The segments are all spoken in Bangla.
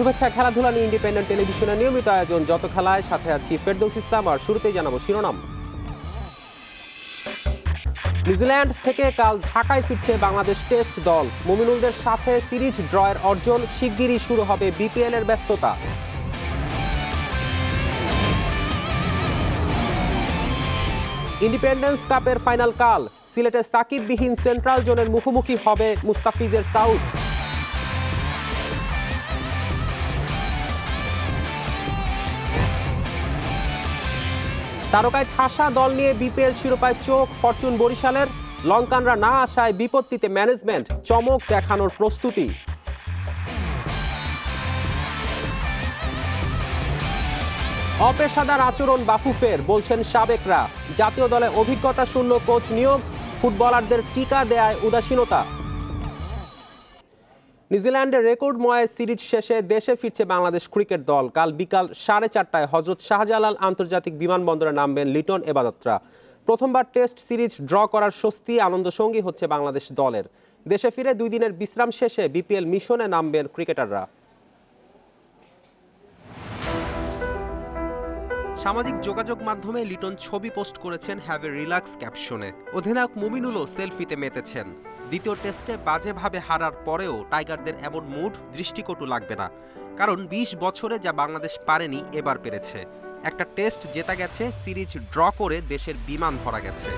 শুভেচ্ছা, খেলাধুলা নিয়ে ইন্ডিপেন্ডেন্ট টেলিভিশনের নিয়মিত আয়োজন। যত খেলায়, সাথে আছি ফেরদৌস ইসলাম। আর শুরুতেই জানাব শিরোনাম। নিউজিল্যান্ড থেকে কাল ঢাকায় ফিরছে বাংলাদেশ টেস্ট দল। মুমিনুলদের সাথে সিরিজ ড্রয়ের অর্জন শিগগিরই শুরু হবে বিপিএল এর ব্যস্ততা। ইন্ডিপেন্ডেন্স কাপের ফাইনাল কাল। সিলেটে সাকিববিহীন সেন্ট্রাল জোনের মুখোমুখি হবে মুস্তাফিজের সাউথ। তারকায় ঠাসা দল নিয়ে বিপিএল শিরোপায় চোখ, ফরচুন বরিশালের। লঙ্কানরা না আসায় বিপত্তিতে ম্যানেজমেন্ট, চমক দেখানোর প্রস্তুতি। অপেশাদার আচরণ বাফুফের, বলছেন সাবেকরা। জাতীয় দলে অভিজ্ঞতা শূন্য, কোচ নিয়োগ, ফুটবলারদের টিকা দেয় উদাসীনতা। নিউজিল্যান্ডের রেকর্ড ময় সিরিজ শেষে দেশে ফিরছে বাংলাদেশ ক্রিকেট দল। কাল বিকাল সাড়ে চারটায় হজরত শাহজালাল আন্তর্জাতিক বিমানবন্দরে নামবেন লিটন এবাদত্রা। প্রথমবার টেস্ট সিরিজ ড্র করার স্বস্তি আনন্দ সঙ্গী হচ্ছে বাংলাদেশ দলের। দেশে ফিরে দুই দিনের বিশ্রাম শেষে বিপিএল মিশনে নামবেন ক্রিকেটাররা। সামাজিক যোগাযোগ মাধ্যমে লিটন ছবি পোস্ট করেছেন হ্যাভ এ রিল্যাক্স ক্যাপশনে। অধিনায়ক মুমিনুলও সেলফিতে মেতেছেন। দ্বিতীয় টেস্টে বাজেভাবে হারার পরেও টাইগারদের এমন মুড, দৃষ্টিকটু লাগবে না। কারণ ২০ বছরে যা বাংলাদেশ পারেনি, এবার পেরেছে। একটা টেস্ট জেতা গেছে, সিরিজ ড্র করে দেশের বিমান ধরা গেছে।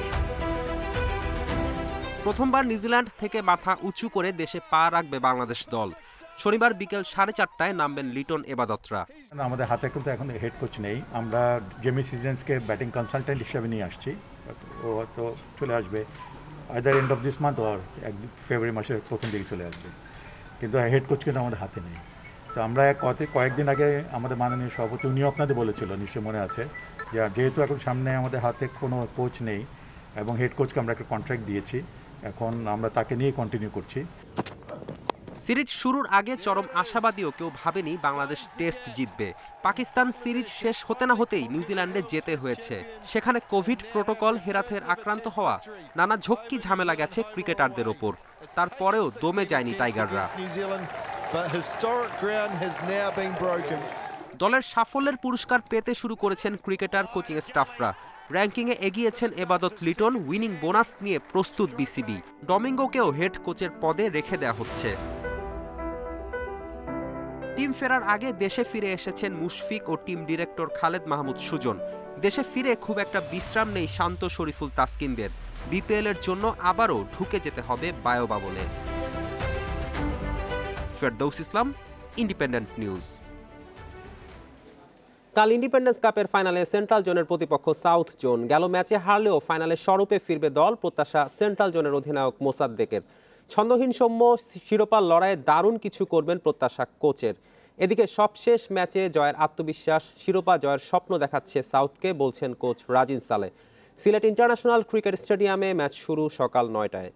প্রথমবার নিউজিল্যান্ড থেকে মাথা উঁচু করে দেশে পা রাখবে বাংলাদেশ দল। শনিবার বিকেল সাড়ে চারটায় নামবেন লিটন এবাদতরা। আমাদের হাতে কিন্তু এখন হেড কোচ নেই। আমরা জেমি সিজেন্সকে ব্যাটিং কনসালটেন্ট হিসেবে নিয়ে আসছি। ও হয়তো চলে আসবে either end of this month আর এক ফেব্রুয়ারি মাসের প্রথম দিকে চলে আসবে। কিন্তু হেড কোচ কিন্তু আমাদের হাতে নেই। তো আমরা কত কয়েকদিন আগে আমাদের মাননীয় সভাপতি, উনিও আপনাদের বলেছিল নিশ্চয়ই মনে আছে, যে যেহেতু এখন সামনে আমাদের হাতে কোনো কোচ নেই এবং হেড কোচকে আমরা একটা কন্ট্রাক্ট দিয়েছি, এখন আমরা তাকে নিয়ে কন্টিনিউ করছি। সিরিজ শুরুর আগে চরম আশাবাদীও কেউ ভাবেনি বাংলাদেশ টেস্ট জিতবে। পাকিস্তান সিরিজ শেষ হতে না হতেই নিউজিল্যান্ডে যেতে হয়েছে। সেখানে কোভিড প্রোটোকল হেরাথের আক্রান্ত হওয়া, নানা ঝক্কি ঝামেলা গেছে ক্রিকেটারদের ওপর। তারপরেও দমে যায়নি টাইগাররা. দলের সাফল্যের পুরস্কার পেতে শুরু করেছেন ক্রিকেটার, কোচিং স্টাফরা। র্যাঙ্কিংয়ে এগিয়েছেন এবাদত লিটন, উইনিং বোনাস নিয়ে প্রস্তুত বিসিবি। ডমিঙ্গোকেও হেড কোচের পদে রেখে দেওয়া হচ্ছে। টিম ফেরার আগে দেশে ফিরে এসেছেন মুশফিক ও টিম ডিরেক্টর খালেদ মাহমুদ সুজন। দেশে ফিরে খুব একটা বিশ্রাম নেই শান্ত শরীফুল তাসকিনদের। বিপিএল এর জন্য আবারও ঢুকে যেতে হবে বায়োবাবলে ফেরদৌস ইসলাম, ইন্ডিপেন্ডেন্ট নিউজ। কাল ইন্ডিপেন্ডেন্স কাপের ফাইনালে সেন্ট্রাল জোনের প্রতিপক্ষ সাউথ জোন। গেল ম্যাচে হারলেও ফাইনালে স্বরূপে ফিরবে দল, প্রত্যাশা সেন্ট্রাল জোনের অধিনায়ক মোসাদ্দেকের। ছন্দহীন সৌম্য শিরোপার লড়াইয়ে দারুণ কিছু করবেন প্রত্যাশা কোচের। এদিকে সবশেষ ম্যাচে জয়ের আত্মবিশ্বাস, শিরোপা জয়ের স্বপ্ন দেখাচ্ছে সাউথকে, বলছেন coach Rajin Saleh. Sylhet international cricket স্টেডিয়ামে ম্যাচ শুরু সকাল নয়টায়।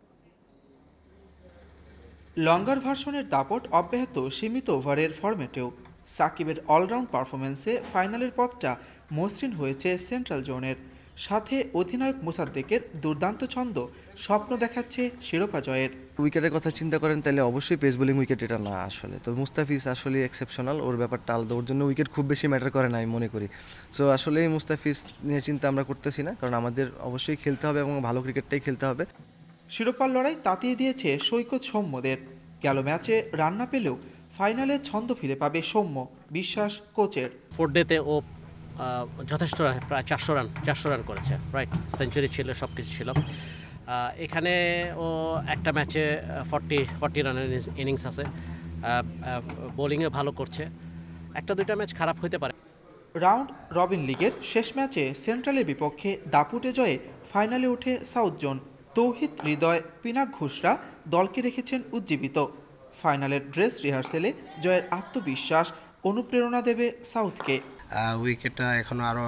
লঙ্গার ভার্সনের দাপট অব্যাহত সীমিত ওভারের ফরম্যাটেও সাকিবের অলরাউন্ড পারফরমেন্সে ফাইনালের পথটা মসৃণ হয়েছে সেন্ট্রাল জোনের। সাথে অধিনায়ক মোসাদ্দেকের দুর্দান্ত ছন্দ স্বপ্ন দেখাচ্ছে শিরোপা জয়ের। উইকেটের কথা চিন্তা করেন তাহলে অবশ্যই পেস বোলিং উইকেট এটা না আসলে। তো মুস্তাফিজ আসলে এক্সেপশনাল ওর ব্যাপারটা আলাদা। ওর জন্য উইকেট খুব বেশি ম্যাটার করে না আমি মনে করি। সো আসলে মুস্তাফিজ নিয়ে চিন্তা আমরা করতেছি না কারণ আমাদের অবশ্যই খেলতে হবে এবং ভালো ক্রিকেটটাই খেলতে হবে। শিরোপার লড়াই তাতিয়ে দিয়েছে সৈকত সৌম্যদের। গেল ম্যাচে রান্না পেলেও ফাইনালে ছন্দ ফিরে পাবে সৌম্য বিশ্বাস কোচের ফোর ডেতে ও যথেষ্ট প্রায় চারশো রান চারশো রান করেছে রাইট সেঞ্চুরি ছিল সব কিছু ছিল এখানে ও একটা ম্যাচে ফর্টি ফর্টি রানের ইনিংস আছে। বোলিংয়ে ভালো করছে। একটা দুইটা ম্যাচ খারাপ হতে পারে। রাউন্ড রবিন লিগের শেষ ম্যাচে সেন্ট্রালের বিপক্ষে দাপুটে জয়ে ফাইনালে ওঠে সাউথ জোন তৌহিদ হৃদয় পিনাক ঘোষরা দলকে রেখেছেন উজ্জীবিত। ফাইনালের ড্রেস রিহার্সেলে জয়ের আত্মবিশ্বাস অনুপ্রেরণা দেবে সাউথকে উইকেটটা এখনও আরও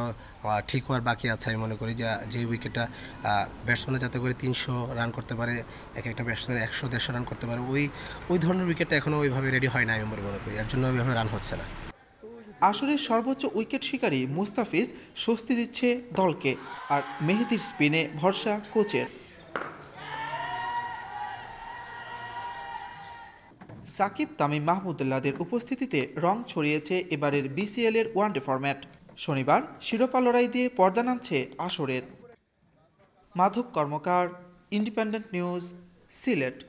ঠিক হওয়ার বাকি আছে আমি মনে করি যে যে উইকেটটা ব্যাটসম্যানে যাতে করে তিনশো রান করতে পারে, এক একটা ব্যাটসম্যান একশো, দেড়শো রান করতে পারে, ওই ওই ধরনের উইকেটটা এখনও ওইভাবে রেডি হয় না আমি মনে করি, এর জন্য ওইভাবে রান হচ্ছে না। আসরের সর্বোচ্চ উইকেট শিকারী মুস্তাফিজ স্বস্তি দিচ্ছে দলকে, আর মেহেদির স্পিনে ভরসা কোচের সাকিব তামিম মাহমুদুল্লাদের উপস্থিতিতে রং ছড়িয়েছে এবারের বিসিএল এর ওয়ানডে ফরম্যাট। শনিবার শিরোপা লড়াই দিয়ে পর্দা নামছে আসরের। Madhab Karmakar, Independent News, Sylhet.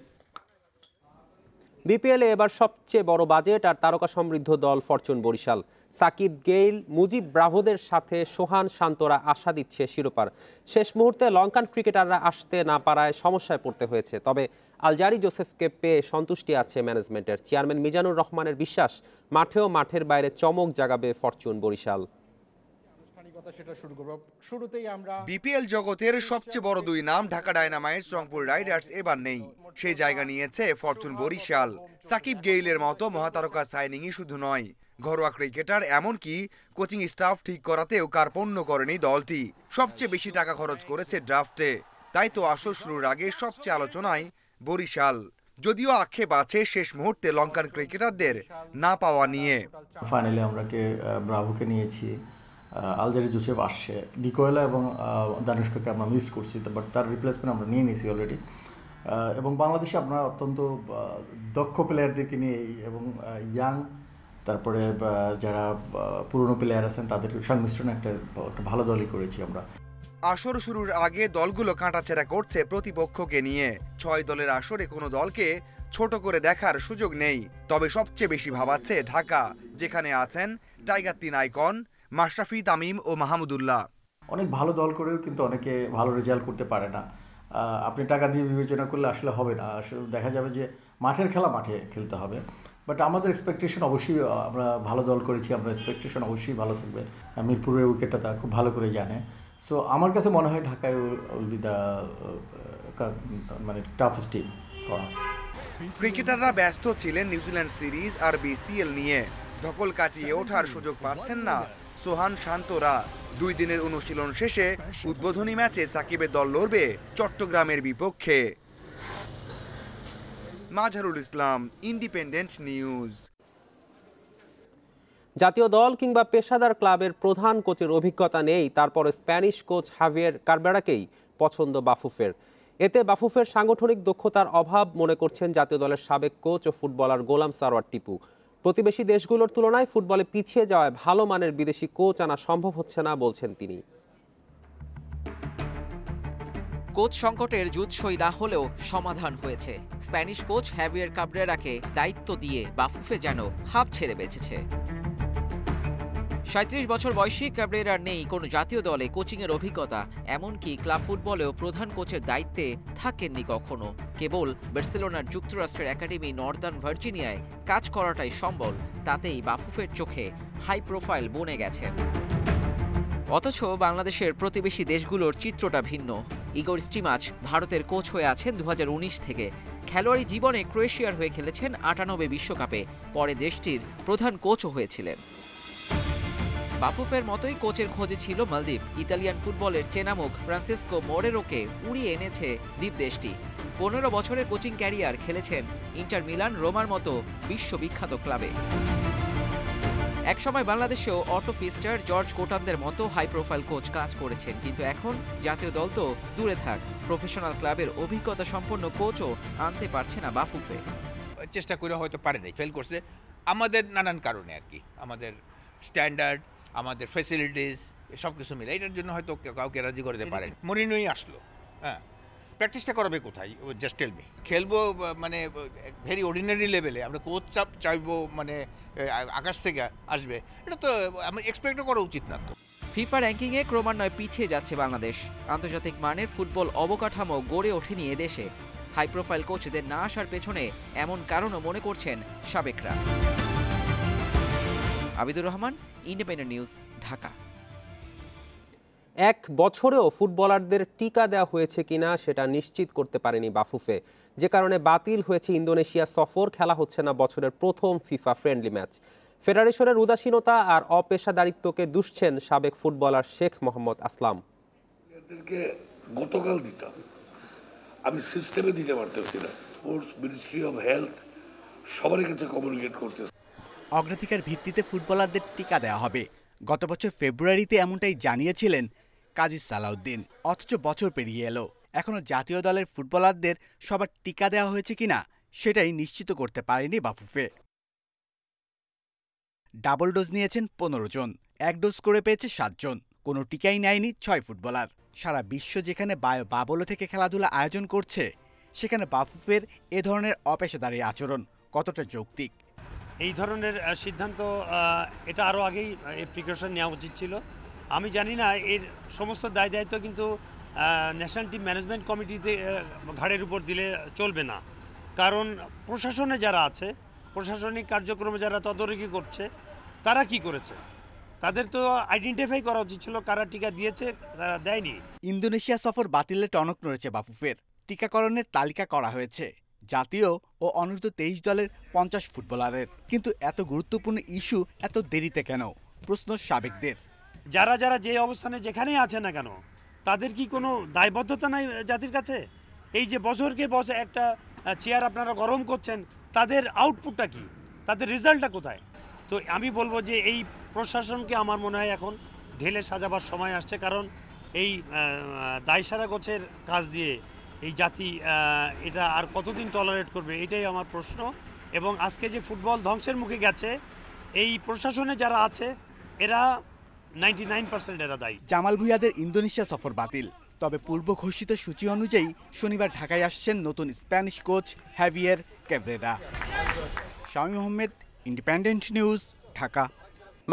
বিপিএলে এবার সবচেয়ে বড় বাজেট আর তারকা সমৃদ্ধ দল ফরচুন বরিশাল। সাকিব গেইল, মুজিব ব্রাভোদের সাথে সোহান শান্তরা আশা দিচ্ছে শিরোপার। শেষ মুহূর্তে লঙ্কান ক্রিকেটাররা আসতে না পারায় সমস্যায় পড়তে হয়েছে। তবে আলজারি জোসেফকে পেয়ে সন্তুষ্টি আছে ম্যানেজমেন্টের। চেয়ারম্যান মিজানুর রহমানের বিশ্বাস, মাঠেও মাঠের বাইরে চমক জাগাবে ফরচুন বরিশাল। আনুষ্ঠানিকতা সেটা শুরু করব। শুরুতেই আমরা বিপিএল জগতের সবচেয়ে বড় দুই নাম ঢাকা ডায়নামাইটস রংপুর রাইডার্স এবার নেই। সেই জায়গা নিয়েছে ফরচুন বরিশাল। সাকিব গেইলের মতো মহাতারকা সাইনিংই শুধু নয় ঘরোয়া ক্রিকেটার এমনকি কোচিং স্টাফ ঠিক করাতেও কার্পণ্য করেনি দলটি। সবচেয়ে বেশি টাকা খরচ করেছে ড্রাফটে। তাই তো আসর শুরুর আগে সবচেয়ে আলোচনায় বরিশাল। যদিও আক্ষেপ আছে শেষ মুহূর্তে লঙ্কান ক্রিকেটারদের না পাওয়া নিয়ে। ফাইনালে আমরা কে ব্রাভোকে নিয়েছি। আলজারি জুসেফ আসছে। ডিকোয়েলা এবং দানুষ্ককে আমরা মিস করছি বাট তার রিপ্লেসমেন্ট আমরা নিয়ে নিয়েছি অলরেডি এবং বাংলাদেশে আমরা অত্যন্ত দক্ষ প্লেয়ারদেরকে নিয়ে এবং ইয়াং তারপরে যারা পুরনো প্লেয়ার আছেন, তাদের সংমিশ্রণে একটা ভালো দলই করেছি আমরা। আসর শুরুর আগে দলগুলো কাঁটাচেরা করছে প্রতিপক্ষকে নিয়ে। ছয় দলের আসরে কোনো দলকে ছোট করে দেখার সুযোগ নেই। তবে সবচেয়ে বেশি ভাবাচ্ছে ঢাকা, যেখানে আছেন টাইগার তিন আইকন। মাশরাফি তামিম ও মাহমুদুল্লাহ। অনেক ভালো দল করেও কিন্তু অনেকে ভালো রেজাল্ট করতে পারে না। আপনি টাকা দিয়ে বিবেচনা করলে আসলে হবে না। আসলে দেখা যাবে যে মাঠের খেলা মাঠে খেলতে হবে। বাট আমাদের এক্সপেকটেশন অবশ্যই আমরা ভালো দল করেছি আমরা এক্সপেকটেশন অবশ্যই ভালো থাকবে। মিরপুরের উইকেটটা তারা খুব ভালো করে জানে। সো আমার কাছে মনে হয় ঢাকায় উইল বি দ্য মানে টাফেস্ট টিম ফর আস ক্রিকেটাররা ব্যস্ত ছিলেন নিউজিল্যান্ড সিরিজ আর বিসিএল নিয়ে। ধকল কাটিয়ে ওঠার সুযোগ পাচ্ছেন না। সোহান শান্তরা। দুই দিনের অনুশীলন শেষে উদ্বোধনী ম্যাচে সাকিবের দল লড়বে চট্টগ্রামের বিপক্ষে। Mazharul Islam, Independent News. জাতীয় দল কিংবা পেশাদার ক্লাবের প্রধান কোচের অভিজ্ঞতা নেই, তারপর স্প্যানিশ কোচ হাভিয়ের কারবেরাকেই পছন্দ বাফুফের। এতে বাফুফের সাংগঠনিক দক্ষতার অভাব মনে করছেন জাতীয় দলের সাবেক কোচ ও ফুটবলার গোলাম সারোয়ার টিপু। প্রতিবেশী দেশগুলোর তুলনায় ফুটবলে পিছিয়ে যাওয়ায় ভালো মানের বিদেশি কোচ আনা সম্ভব হচ্ছে না বলছেন তিনি। কোচ সংকটের জুৎসই না হলেও সমাধান হয়েছে। স্প্যানিশ কোচ হ্যাভিয়ার কাবরেরাকে দায়িত্ব দিয়ে বাফুফে যেন হাফ ছেড়ে বেঁচেছে। সাঁত্রিশ বছর বয়সী ক্যাবরেরার নেই কোনো জাতীয় দলে কোচিংয়ের অভিজ্ঞতা, এমনকি ক্লাব ফুটবলেও প্রধান কোচের দায়িত্বে থাকেননি কখনো। কেবল বার্সেলোনার যুক্তরাষ্ট্রের একাডেমি নর্দার্ন ভার্জিনিয়ায় কাজ করাটাই সম্বল, তাতেই বাফুফের চোখে হাই প্রোফাইল বনে গেছেন। অথচ বাংলাদেশের প্রতিবেশী দেশগুলোর চিত্রটা ভিন্ন। ইগোর স্টিমাচ ভারতের কোচ হয়ে আছেন দু হাজার উনিশ থেকে। খেলোয়াড়ি জীবনে ক্রোয়েশিয়ার হয়ে খেলেছেন আটানব্বই বিশ্বকাপে, পরে দেশটির প্রধান কোচও হয়েছিলেন। বাফুফের মতোই কোচের খোঁজে ছিল মালদ্বীপ। ইতালিয়ান ফুটবলের চেনামুখ ফ্রান্সিসকো মোরেরোকে উড়িয়ে এনেছে দ্বীপ দেশটি। পনেরো বছরের কোচিং ক্যারিয়ার খেলেছেন ইন্টার মিলান রোমার মতো বিশ্ববিখ্যাত ক্লাবে। একসময় বাংলাদেশেও অটো ফিস্টার জর্জ কোটানদের মতো হাই প্রোফাইল কোচ কাজ করেছেন, কিন্তু এখন জাতীয় দল তো দূরে থাক। প্রফেশনাল ক্লাবের অভিজ্ঞতা সম্পন্ন কোচও আনতে পারছে না বাফুফে। চেষ্টা করে হয়তো পারে নাই ফেল করছে। আমাদের নানান কারণে আর কি, আমাদের স্ট্যান্ডার্ড আমাদের ফেসিলিটিস সব কিছু মিলে। এটার জন্য হয়তো কেউ কাউকে রাজি করতে পারেন। মরিনই আসলো। হ্যাঁ। প্র্যাকটিসটা করাবে কোথায়? জাস্ট টেল মি খেলব মানে ভেরি অর্ডিনারি লেভেলে আমরা কোচ চাপ চাইব মানে আকাশ থেকে আসবে। এটা তো আমি এক্সপেক্টও করা উচিত না তো। ফিফা র্যাঙ্কিংয়ে ক্রমান্বয়ে পিছিয়ে যাচ্ছে বাংলাদেশ। আন্তর্জাতিক মানের ফুটবল অবকাঠামো গড়ে ওঠেনি এদেশে। হাই প্রোফাইল কোচদের না আসার পেছনে এমন কারণও মনে করছেন সাবেকরা। Abidur Rahman Independent News Dhaka. এক বছরেও ফুটবলারদের টিকা দেওয়া হয়েছে কিনা সেটা নিশ্চিত করতে পারেনি বাফুফে। যে কারণে বাতিল হয়েছে ইন্দোনেশিয়া সফর খেলা হচ্ছে না বছরের প্রথম ফিফা ফ্রেন্ডলি ম্যাচ। ফেডারেশনের উদাসীনতা আর অপেশাদারিত্বকে দুষছেন সাবেক ফুটবলার শেখ মোহাম্মদ আসলাম। এদেরকে গতকাল দিতাম। আমি সিস্টেমে দিতে পারতেছি না। স্পোর্টস মিনিস্ট্রি অফ হেলথ সবার কাছে কমিউনিকেট করতেছি। অগ্রাধিকার ভিত্তিতে ফুটবলারদের টিকা দেওয়া হবে। গত বছর ফেব্রুয়ারিতে এমনটাই জানিয়েছিলেন কাজী সালাউদ্দিন, অথচ বছর পেরিয়ে এলো। এখনও জাতীয় দলের ফুটবলারদের সবার টিকা দেওয়া হয়েছে কিনা সেটাই নিশ্চিত করতে পারেনি বাফুফে। ডাবল ডোজ নিয়েছেন পনেরো জন, এক ডোজ করে পেয়েছে সাতজন কোনো টিকাই নেয়নি ছয় ফুটবলার। সারা বিশ্ব যেখানে বায়ো বাবলো থেকে খেলাধুলা আয়োজন করছে, সেখানে বাফুফের এ ধরনের অপেশাদারী আচরণ কতটা যৌক্তিক? এই ধরনের সিদ্ধান্ত এটা আরও আগেই প্রিকশন নেওয়া উচিত ছিল। আমি জানি না, এর সমস্ত দায় দায়িত্ব কিন্তু ন্যাশনাল টিম ম্যানেজমেন্ট কমিটিতে ঘাড়ের উপর দিলে চলবে না। কারণ প্রশাসনে যারা আছে, প্রশাসনিক কার্যক্রমে যারা তদারকি করছে, তারা কি করেছে? তাদের তো আইডেন্টিফাই করা উচিত ছিল কারা টিকা দিয়েছে, তারা দেয়নি। ইন্দোনেশিয়া সফর বাতিলে টনক নড়েছে বাফুফের। টিকাকরণের তালিকা করা হয়েছে। জাতীয় ও অনূর্ধ্ব তেইশ দলের পঞ্চাশ ফুটবলারের। কিন্তু এত গুরুত্বপূর্ণ ইস্যু এত দেরিতে কেন? প্রশ্ন সাবেকদের। যারা যারা যে অবস্থানে যেখানেই আছে না কেন, তাদের কি কোনো দায়বদ্ধতা নাই জাতির কাছে? এই যে বছরকে বছর একটা চেয়ার আপনারা গরম করছেন, তাদের আউটপুটটা কি? তাদের রেজাল্টটা কোথায়? তো আমি বলব যে এই প্রশাসনকে আমার মনে হয় এখন ঢেলে সাজাবার সময় আসছে, কারণ এই দায়সারা গোছের কাজ দিয়ে এই জাতি এটা আর কতদিন টলারেট করবে এটাই আমার প্রশ্ন। এবং আজকে যে ফুটবল ধ্বংসের মুখে গেছে এই প্রশাসনে যারা আছে এরা নাইনটি নাইন পার্সেন্ট এরা দায়ী। জামাল ভুইয়াদের ইন্দোনেশিয়া সফর বাতিল। তবে পূর্ব ঘোষিত সূচি অনুযায়ী শনিবার ঢাকায় আসছেন নতুন Spanish coach Javier Cabrera Shamim Ahmed Independent News Dhaka.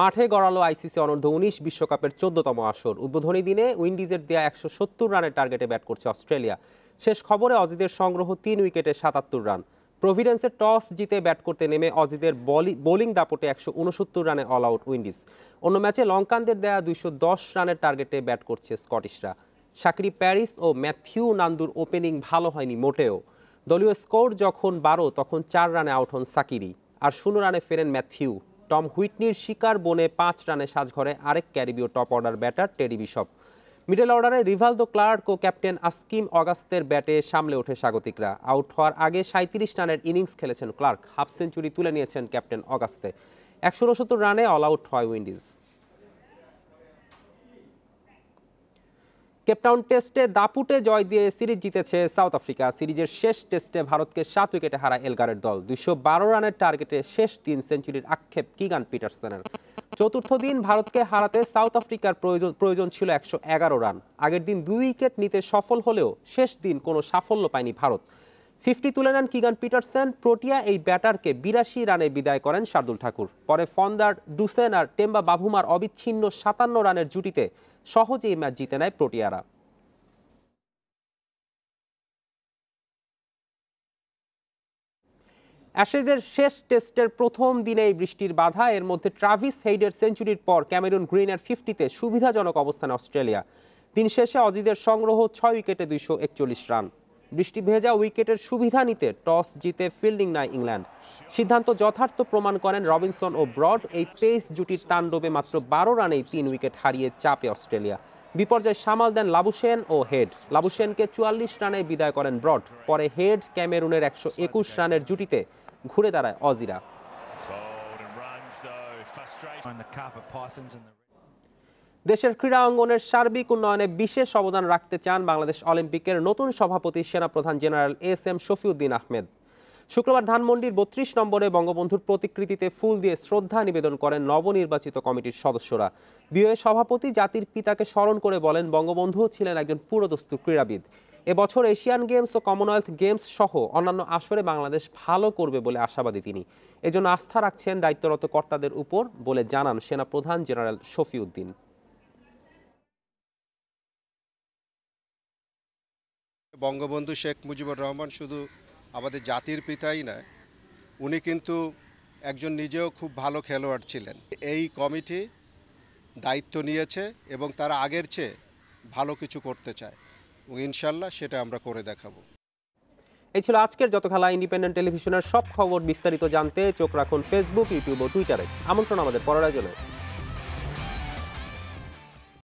মাঠে গড়ালো আইসিসি অনূর্ধ্ব উনিশ বিশ্বকাপের চোদ্দতম আসর। উদ্বোধনী দিনে উইন্ডিজের দেয়া একশো সত্তর রানের টার্গেটে ব্যাট করছে অস্ট্রেলিয়া। শেষ খবরে অজিদের সংগ্রহ তিন উইকেটে সাতাত্তর রান। প্রভিডেন্সের টস জিতে ব্যাট করতে নেমে অজিদের বোলিং দাপটে একশো উনসত্তর রানে অল আউট উইন্ডিজ। অন্য ম্যাচে লঙ্কানদের দেয়া দুইশো দশ রানের টার্গেটে ব্যাট করছে স্কটিশরা। সাকরি প্যারিস ও ম্যাথিউ নান্দুর ওপেনিং ভালো হয়নি মোটেও। দলীয় স্কোর যখন বারো, তখন চার রানে আউট হন সাকিরি। আর শূন্য রানে ফেরেন ম্যাথিউ। টম হুইটনির শিকার বনে পাঁচ রানে সাজঘরে আরেক ক্যারিবীয় top order batter Terry Bishop. Middle অর্ডারে রিভালদো ক্লার্ক ও ক্যাপ্টেন আসকিম অগাস্তের ব্যাটে সামলে ওঠে স্বাগতিকরা। আউট হওয়ার আগে সাঁত্রিশ রানের ইনিংস খেলেছেন ক্লার্ক। হাফ সেঞ্চুরি তুলে নিয়েছেন ক্যাপ্টেন অগাস্তে। একশো উনসত্তর রানে অল আউট হয় উইন্ডিজ। কেপটাউন টেস্টে দাপুটে জয় দিয়ে সিরিজ জিতেছে সাউথ আফ্রিকা। সিরিজের শেষ টেস্টে ভারতকে সাত উইকেটে হারায় এলগারের দল। দুইশো বারো রানের টার্গেটে শেষ তিন সেঞ্চুরির আক্ষেপ কিগান পিটারসনের। চতুর্থ দিন ভারতকে হারাতে সাউথ আফ্রিকার প্রয়োজন প্রয়োজন ছিল একশো এগারো রান। আগের দিন দুই উইকেট নিতে সফল হলেও শেষ দিন কোনো সাফল্য পায়নি ভারত। ফিফটি তুলে নেন কিগান পিটারসেন। প্রোটিয়া এই ব্যাটারকে বিরাশি রানে বিদায় করেন শার্দুল ঠাকুর। পরে ফন্দার ডুসেন আর টেম্বা বাভুমার অবিচ্ছিন্ন সাতান্ন রানের জুটিতে সহজেই ম্যাচ জিতে নেয় প্রোটিয়ারা। অ্যাশেজের শেষ টেস্টের প্রথম দিনেই বৃষ্টির বাধা। এর মধ্যে ট্রাভিস হেইডের সেঞ্চুরির পর ক্যামেরুন গ্রিনের ফিফটিতে সুবিধাজনক অবস্থানে অস্ট্রেলিয়া। দিন শেষে অজিদের সংগ্রহ ছয় উইকেটে দুইশো একচল্লিশ রান। বৃষ্টি ভেজা উইকেটের সুবিধা নিতে টস জিতে ফিল্ডিং নেয় ইংল্যান্ড। সিদ্ধান্ত যথার্থ প্রমাণ করেন রবিনসন ও ব্রড। এই পেস জুটির তাণ্ডবে মাত্র বারো রানেই তিন উইকেট হারিয়ে চাপে অস্ট্রেলিয়া। বিপর্যয় সামাল দেন লাবুসেন ও হেড। লাবুসেনকে চুয়াল্লিশ রানে বিদায় করেন ব্রড। পরে হেড ক্যামেরুনের একশো একুশ রানের জুটিতে ঘুরে দাঁড়ায় অজিরা। দেশের ক্রীড়া অঙ্গনের সার্বিক উন্নয়নে বিশেষ অবদান রাখতে চান বাংলাদেশ অলিম্পিকের নতুন সভাপতি সেনাপ্রধান General S M Shafiuddin Ahmed. শুক্রবার ধানমন্ডির বত্রিশ নম্বরে বঙ্গবন্ধুর প্রতিকৃতিতে ফুল দিয়ে শ্রদ্ধা নিবেদন করেন নবনির্বাচিত কমিটির সদস্যরা। বিওএ সভাপতি জাতির পিতাকে স্মরণ করে বলেন বঙ্গবন্ধুও ছিলেন একজন পুরোদস্তু ক্রীড়াবিদ। এবছর এশিয়ান গেমস ও কমনওয়েলথ গেমস সহ অন্যান্য আসরে বাংলাদেশ ভালো করবে বলে আশাবাদী তিনি। এজন্য আস্থা রাখছেন দায়িত্বরত কর্তাদের উপর বলে জানান সেনা প্রধান জেনারেল শফিউদ্দিন। বঙ্গবন্ধু শেখ মুজিবুর রহমান শুধু আমাদের জাতির পিতাই নয়, উনি কিন্তু একজন নিজেও খুব ভালো খেলোয়াড় ছিলেন। এই কমিটি দায়িত্ব নিয়েছে এবং তারা আগের চেয়ে ভালো কিছু করতে চায়। ইনশাল্লাহ সেটা আমরা করে দেখাবো। এই ছিল আজকের যত খেলা ইন্ডিপেন্ডেন্ট টেলিভিশনের সব খবর বিস্তারিত জানতে চোখ রাখুন ফেসবুক ইউটিউব ও টুইটারে আমন্ত্রণ আমাদের পরের আয়োজনে।